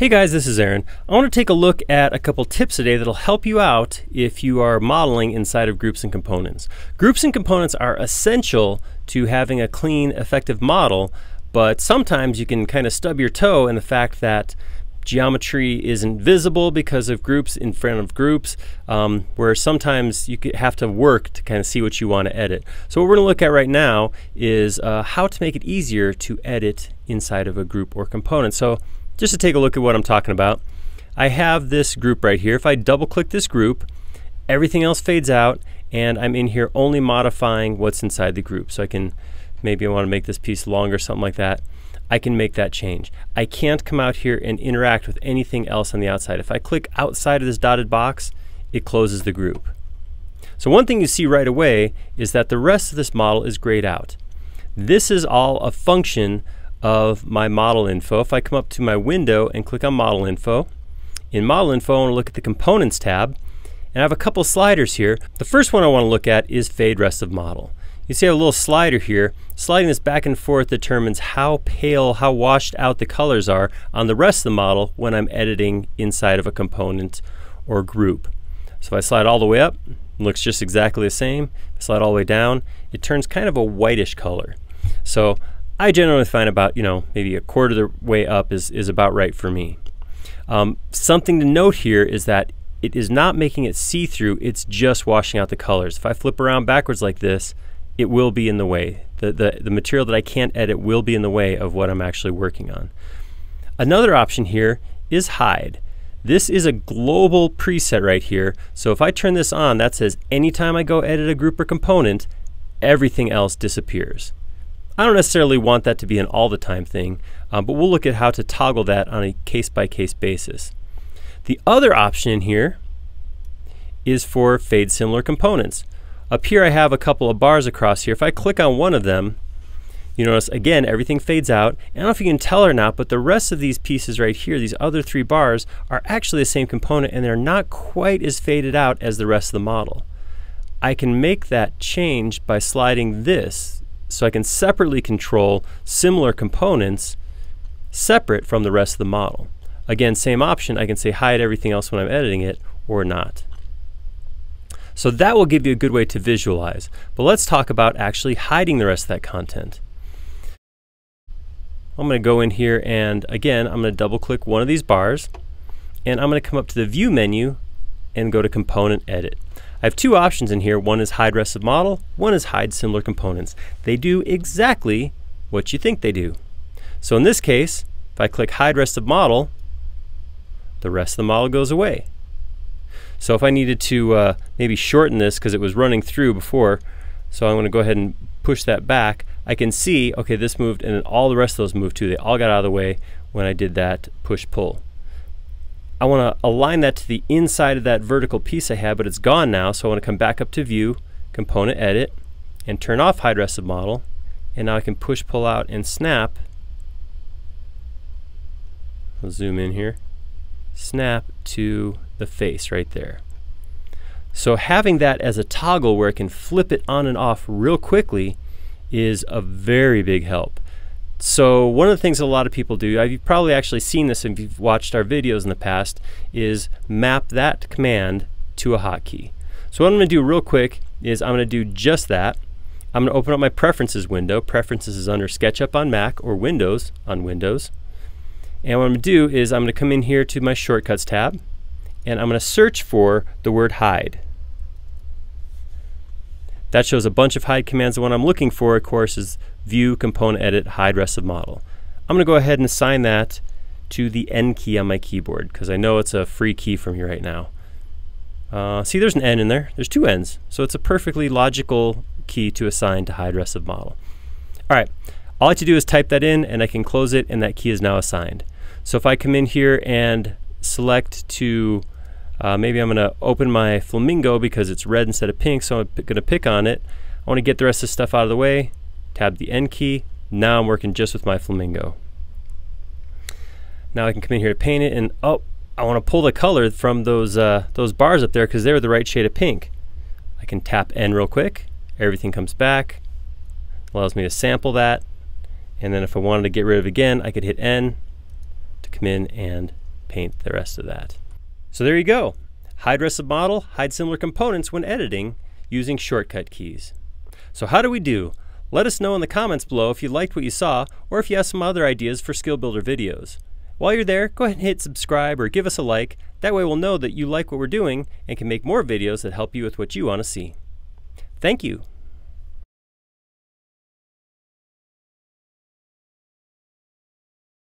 Hey guys, this is Aaron. I want to take a look at a couple tips today that'll help you out if you are modeling inside of groups and components. Groups and components are essential to having a clean, effective model, but sometimes you can kind of stub your toe in the fact that geometry isn't visible because of groups in front of groups, um, where sometimes you have to work to kind of see what you want to edit. So what we're going to look at right now is uh, how to make it easier to edit inside of a group or component. So just to take a look at what I'm talking about, I have this group right here. If I double click this group, everything else fades out and I'm in here only modifying what's inside the group. So I can, maybe I want to make this piece longer, something like that. I can make that change. I can't come out here and interact with anything else on the outside. If I click outside of this dotted box, it closes the group. So one thing you see right away is that the rest of this model is grayed out. This is all a function of my model info. If I come up to my window and click on model info, in model info I want to look at the components tab and I have a couple sliders here. The first one I want to look at is fade rest of model. You see I have a little slider here. Sliding this back and forth determines how pale, how washed out the colors are on the rest of the model when I'm editing inside of a component or group. So if I slide all the way up, it looks just exactly the same. Slide all the way down, it turns kind of a whitish color. So I generally find about, you know, maybe a quarter of the way up is, is about right for me. Um, something to note here is that it is not making it see-through, it's just washing out the colors. If I flip around backwards like this, it will be in the way. The, the, the material that I can't edit will be in the way of what I'm actually working on. Another option here is hide. This is a global preset right here. So if I turn this on, that says anytime I go edit a group or component, everything else disappears. I don't necessarily want that to be an all the time thing, uh, but we'll look at how to toggle that on a case by case basis. The other option in here is for fade similar components. Up here I have a couple of bars across here. If I click on one of them, you notice again everything fades out. I don't know if you can tell or not, but the rest of these pieces right here, these other three bars, are actually the same component and they're not quite as faded out as the rest of the model. I can make that change by sliding this so I can separately control similar components separate from the rest of the model. Again, same option, I can say hide everything else when I'm editing it or not. So that will give you a good way to visualize. But let's talk about actually hiding the rest of that content. I'm going to go in here and again, I'm going to double click one of these bars and I'm going to come up to the view menu and go to component edit. I have two options in here. One is hide rest of model, one is hide similar components. They do exactly what you think they do. So in this case, if I click hide rest of model, the rest of the model goes away. So if I needed to uh, maybe shorten this because it was running through before, so I'm going to go ahead and push that back, I can see, okay, this moved and all the rest of those moved too. They all got out of the way when I did that push-pull. I want to align that to the inside of that vertical piece I had, but it's gone now. So I want to come back up to View, Component Edit, and turn off Hide Rest of Model. And now I can push, pull out, and snap. I'll zoom in here. Snap to the face right there. So having that as a toggle where I can flip it on and off real quickly is a very big help. So one of the things that a lot of people do, you've probably actually seen this if you've watched our videos in the past, is map that command to a hotkey. So what I'm going to do real quick is I'm going to do just that. I'm going to open up my preferences window. Preferences is under SketchUp on Mac or Windows on Windows. And what I'm going to do is I'm going to come in here to my Shortcuts tab and I'm going to search for the word hide. That shows a bunch of hide commands. The one I'm looking for, of course, is View, Component Edit, Hide Rest of Model. I'm going to go ahead and assign that to the N key on my keyboard because I know it's a free key from here right now. Uh, see, there's an N in there. There's two N's. So it's a perfectly logical key to assign to Hide Rest of Model. All right, all I have to do is type that in and I can close it and that key is now assigned. So if I come in here and select to uh, maybe I'm going to open my flamingo because it's red instead of pink, so I'm going to pick on it. I want to get the rest of the stuff out of the way, tab the N key. Now I'm working just with my flamingo. Now I can come in here to paint it, and oh, I want to pull the color from those, uh, those bars up there because they're the right shade of pink. I can tap N real quick, everything comes back, allows me to sample that, and then if I wanted to get rid of it again, I could hit N to come in and paint the rest of that. So there you go. Hide rest model, hide similar components when editing using shortcut keys. So how do we do? Let us know in the comments below if you liked what you saw or if you have some other ideas for Skill Builder videos. While you're there, go ahead and hit subscribe or give us a like. That way we'll know that you like what we're doing and can make more videos that help you with what you want to see. Thank you.